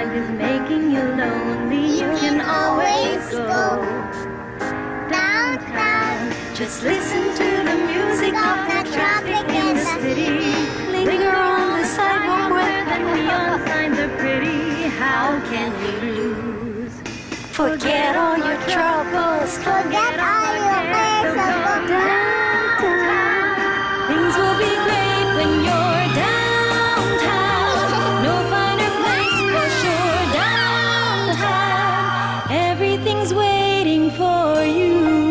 mind is making you lonely, you can always go downtown. Just listen to the music of the traffic in the city. Linger on the sidewalk where the neon signs are pretty. How can you lose? Forget all your troubles. Forget all for you.